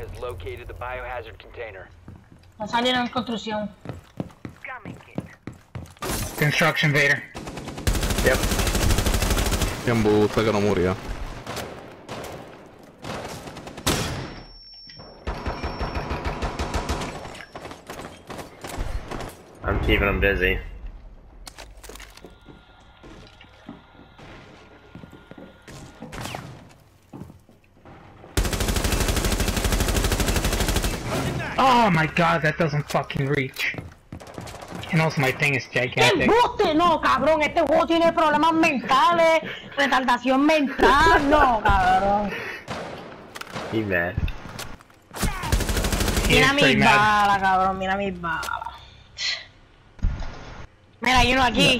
has located the biohazard container. Va a salir en construcción. Construction Vader. Yep. Che busta che non murió. Ah. I'm keeping him busy. Oh my god, that doesn't fucking reach. And also my thing is ¡Qué gigantic. embuste! No, cabrón, este juego tiene problemas mentales, retardación mental. No, cabrón. He mad. He Mira mis mad. balas, cabrón, mira mis balas. Mira, hay uno aquí.